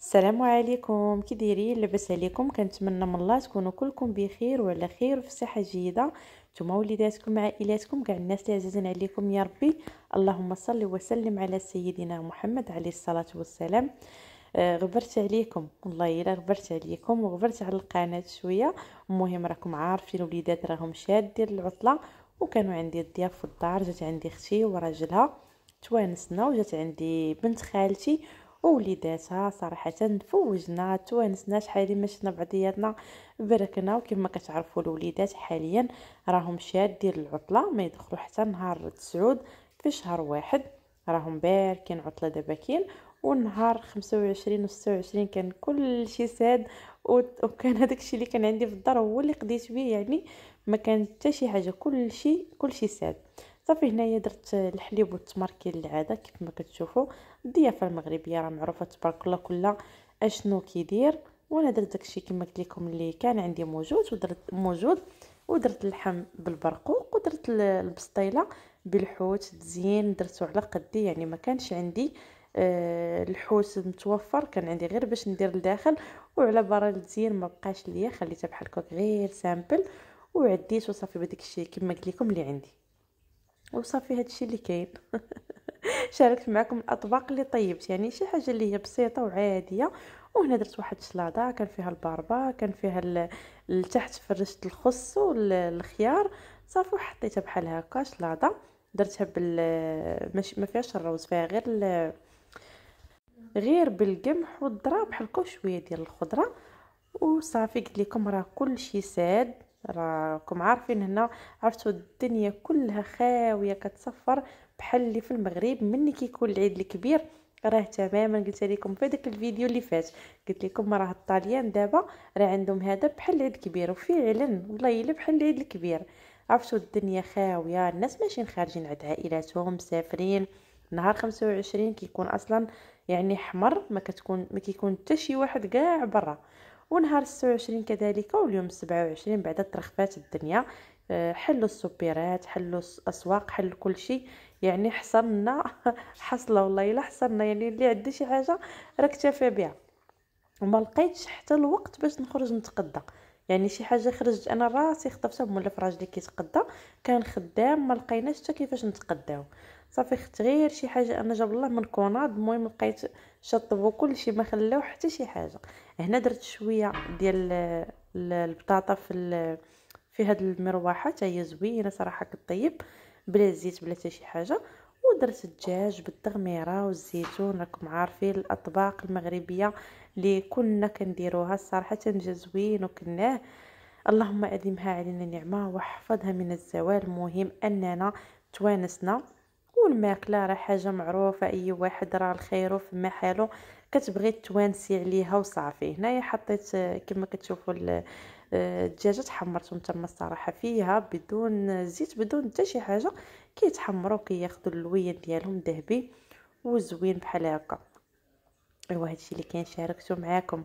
السلام عليكم. كي دايرين لاباس عليكم كنتمنى من الله تكونوا كلكم بخير وعلى خير وفي صحة جيدة. نتوما وليداتكم عائلاتكم كاع الناس اللي عزيزين عليكم يا ربي. اللهم صل وسلم على سيدنا محمد عليه الصلاة والسلام. آه غبرت عليكم. والله إلا غبرت عليكم وغبرت على القناة شوية. المهم راكم عارفين وليدات راهم شادين العطلة. وكانوا عندي الضياف في الدار جات عندي أختي وراجلها توانسنا وجات عندي بنت خالتي. ووليداتها صراحة تفوجنا توانسنا شحال ما شفنا بعضياتنا بركنا وكما كتعرفوا الوليدات حاليا راهم شادين العطلة ما يدخلوا حتى نهار تسعود في شهر واحد. راهم باركين عطلة دابا كاين. والنهار 25 و 26 كان كل شيء ساد وكان هذاك الشيء اللي كان عندي في الدار هو اللي قضيت به يعني ما كان حتى شي حاجة كل شيء كل شيء ساد. صافي هنايا درت الحليب والتمر كالعاده كيف ما كتشوفوا. الضيافة المغربية راه معروفة تبارك الله كلها أشنو كيدير. وأنا درت داكشي كما قلت لكم اللي كان عندي موجود ودرت موجود ودرت اللحم بالبرقوق ودرت البسطيلة بالحوت تزيين درتو على قدي يعني ما كانش عندي آه الحوت متوفر كان عندي غير باش ندير لداخل. وعلى برا الزين ما بقاش ليا خليتها بحال هكا غير simple. وعديت وصافي بديك الشيء كما قلت لكم اللي عندي. وصافي هادشي اللي كاين. شاركت معكم الأطباق اللي طيبت. يعني شي حاجة اللي هي بسيطة وعادية. وهنا درت واحد السلاطه كان فيها الباربا كان فيها لتحت فرشت الخس والخيار صافي وحطيتها بحال هكا سلاطه درتها بال ماشي ما فيهاش الروز فيها غير ال... غير بالقمح والذرة بحال شوية ديال الخضرة. وصافي قلت لكم راه كلشي ساد. راكم عارفين هنا عرفتوا الدنيا كلها خاوية كتصفر بحال اللي في المغرب. مني كيكون العيد الكبير راه تماما قلت لكم في داك الفيديو اللي فات. قلت لكم راه الطاليان دابا راه عندهم هذا بحال العيد الكبير وفعلا والله إلا بحال العيد الكبير. عرفتوا الدنيا خاوية الناس ماشيين خارجين عند عائلاتهم مسافرين. نهار 25 كيكون أصلا يعني حمر ما كتكون ما كيكون حتى شي واحد كاع برا. ونهار 26 كذلك واليوم 27 بعد ترخفات الدنيا. آه، حلوا السوبيرات حلوا الأسواق حلوا كل شيء. يعني حصلنا حصلة والله إلا حصلنا يعني اللي عنده شي حاجة راه اكتفى بها وما لقيتش حتى الوقت باش نخرج نتقدى يعني شي حاجة خرجت أنا راسي خطفتها بمولف راجلي كيتقدى كان خدام ما لقيناش حتى كيفاش نتقداو صافي خت غير شي حاجة أنا جاب الله من كوناد. المهم لقيت شطبوا كل شيء ما خلاو حتى شي حاجة. هنا درت شوية ديال البطاطا في في هاد المروحة حتى هي زوينة صراحة كطيب بلا زيت بلا حتى شي حاجة. ودرت الدجاج بالتغميرة والزيتون راكم عارفين الأطباق المغربية اللي كنا كنديروها الصراحة جا زوين وكناه. اللهم ادمها علينا نعمة واحفظها من الزوال. المهم أننا توانسنا والماكله راه حاجة معروفة أي واحد راه الخير في محله كتبغي توانسي عليها وصافي. هنايا حطيت كما كتشوفوا الدجاجة تحمرتهم تما الصراحة فيها بدون زيت بدون حتى شي حاجة. كيتحمروا كياخذوا اللوين ديالهم ذهبي وزوين بحال هكا. أيوا هادشي اللي كاين شاركته معاكم.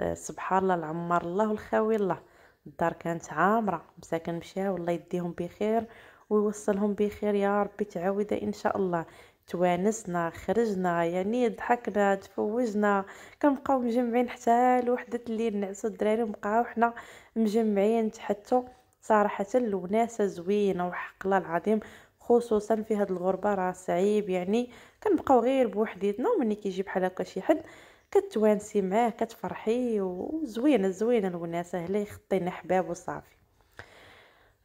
أه سبحان الله العمار الله والخاوي الله. الدار كانت عامرة. مساكن مشاو الله يديهم بخير. ويوصلهم بخير يا ربي تعاوده إن شاء الله. توانسنا خرجنا يعني ضحكنا تفوجنا. كنبقاو مجمعين حتى لوحدة الليل نعسو الدراري وبقاو حنا مجمعين. تحتو صراحة الوناسة زوينة وحق الله العظيم خصوصا في هاد الغربة راه صعيب. يعني كنبقاو غير بوحديتنا ومني كيجي بحال هكا شي حد كتوانسي معاه كتفرحي. وزوينة زوينة الوناسة هلا يخطينا حباب وصافي.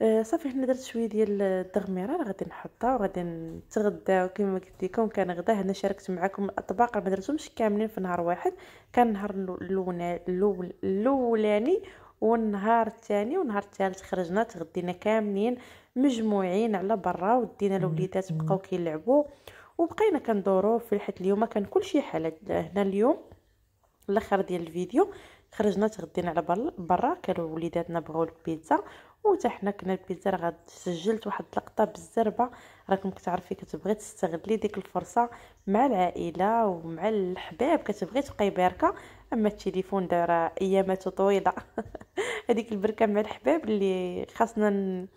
صافي حنا درت شوية ديال التغميرة راه غادي نحطها وغادي نتغداو كما قلت لكم كان غدا هنا شاركت معكم الاطباق ما درتهمش كاملين في نهار واحد. كان النهار الأول الأولاني والنهار الثاني والنهار الثالث خرجنا تغدينا كاملين مجموعين على برا ودينا الوليدات بقاو كيلعبوا. وبقينا كندورو في حيت اليوم كان كلشي حال هنا اليوم. الأخر ديال الفيديو خرجنا تغدينا على برا كانوا وليداتنا بغاو البيتزا وحتى حنا كنا البيتزا راه سجلت واحد اللقطة بالزربة. راكم كتعرفي كتبغي تستغلي ديك الفرصة مع العائلة ومع الحباب كتبغي تبقاي باركه أما التليفون دابا اياماته طويلة. هذيك البركة مع الحباب اللي خاصنا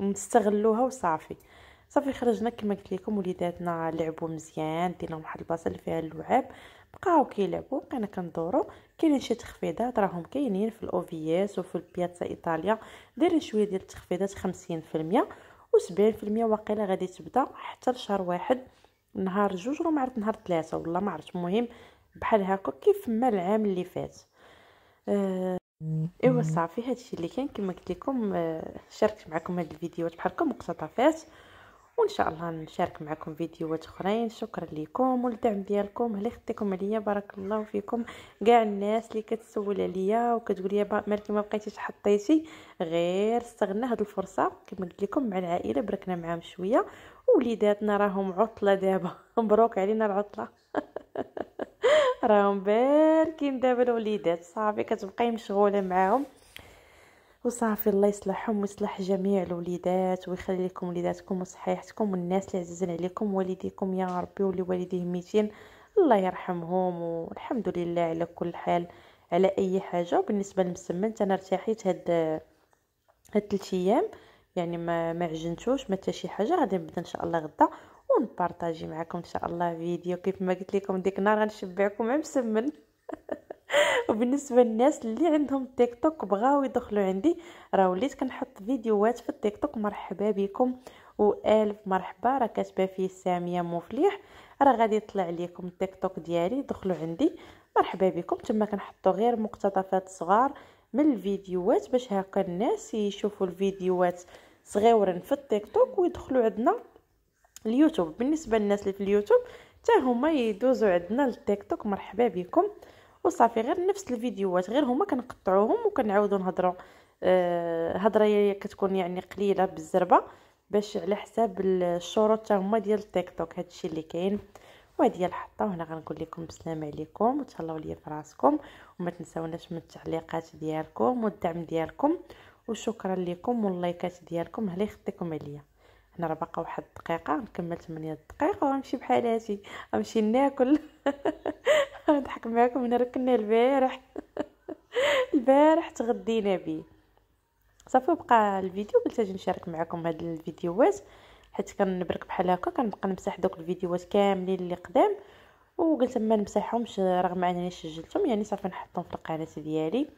نستغلوها وصافي. صافي خرجنا كما قلت لكم وليداتنا لعبوا مزيان دينا واحد البلاصة اللي فيها اللعاب بقاو كيلعبوا بقينا كندورو. كاينين شي تخفيضات راهم كاينين في الاوفياس وفي البياتزا إيطاليا. دايرين شوية ديال التخفيضات 50% و70% واقيلا غادي تبدا حتى لشهر واحد نهار جوج ولا ما عرفت نهار ثلاثة والله ما عرفت المهم بحال هكا كيف ما العام اللي فات. آه ايوا صافي هادشي اللي كان كما قلت لكم آه شاركت معكم هاد الفيديوهات بحال هكا مقتطفات. وإن شاء الله نشارك معكم فيديوهات أخرين. شكرا لكم والدعم ديالكم. اللي خديتكم عليا؟ بارك الله فيكم. كاع الناس اللي كتسول عليا وكتقول لي مالك ما بقيتيش حطيتي. غير استغلنا هاد الفرصة. كما قلت لكم مع العائلة بركنا معاهم شوية. وليداتنا راهم عطلة دابا. مبروك علينا العطلة. راهم باركين دابا الوليدات. صافي كتبقاي مشغولة معاهم. وصافي الله يصلحهم ويصلح جميع الوليدات ويخلي لكم وليداتكم وصحيحتكم والناس اللي عزيزين عليكم والديكم يا ربي واللي والديهم ميتين الله يرحمهم والحمد لله على كل حال على أي حاجة. وبالنسبة للمسمن أنا ارتاحيت هاد هاد 3 أيام يعني ما ما عجنتوش ما حتى شي حاجة. غادي نبدأ إن شاء الله غدا ونبارطاجي معكم إن شاء الله فيديو. كيف ما قلت لكم ديك النهار غنشبعكم مسمن. وبالنسبة للناس اللي عندهم تيك توك بغاو يدخلوا عندي راه وليت كنحط فيديوهات في التيك توك مرحبا بكم. وألف مرحبا راه كاتبة فيه سامية مفلح راه غادي يطلع لكم التيك توك ديالي دخلوا عندي. مرحبا بكم. تما كنحطوا غير مقتطفات صغار من الفيديوهات باش هكا الناس يشوفوا الفيديوهات صغيورا في التيك توك ويدخلوا عندنا اليوتيوب. بالنسبة للناس اللي في اليوتيوب حتى هما يدوزوا عندنا للتيك توك. مرحبا بكم. وصافي غير نفس الفيديوهات غير هما كنقطعوهم وكنعاودوا نهضروا آه هضرة كتكون يعني قليلة بالزربة باش على حساب الشروط حتى هما ديال التيك توك هادشي اللي كاين. وهذه الحطة وهنا غنقول لكم بسلام عليكم وتهلاو ليا في راسكم وما تنساوناش من التعليقات ديالكم والدعم ديالكم وشكرا لكم واللايكات ديالكم هلا يخطيكم عليا. هنا راه باقا واحد الدقيقة نكمل 8 دقائق وغنمشي بحالاتي غنمشي ناكل. نضحك معكم هنا ركنا البارح. البارح تغدينا به صافي بقى الفيديو. قلت أجي نشارك معكم هاد الفيديوهات. حيت كنبرك بحال هكا كنبقى نمسح دوك الفيديوهات كاملين اللي قدام. وقلت ما نمسحهمش رغم انني سجلتهم يعني صافي نحطهم في القناة ديالي.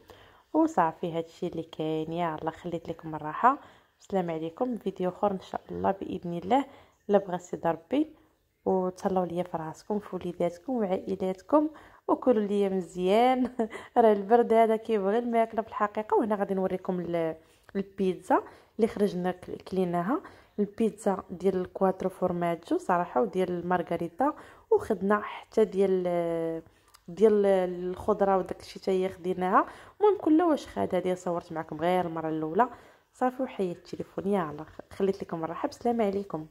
وصافي هادشي اللي كاين. يلا خليت لكم الراحة. السلام عليكم. فيديو أخر إن شاء الله بإذن الله. لا بغى سيدي ربي وتهلاو ليا في راسكم في وليداتكم وعائلاتكم وكلوا ليا مزيان. راه البرد هذا كيبغي الماكلة في الحقيقة. وهنا غادي نوريكم البيتزا اللي خرجنا كليناها. البيتزا ديال ال quattro formaggio صراحة وديال المارغريتا. وخدنا حتى ديال ديال الخضرة وداك الشيء حتى هي خديناها. المهم كل واش خاد هذه صورت معكم غير المرة الأولى. صافي وحيدت التليفون. يلا خليت لكم الراحه بسلام عليكم.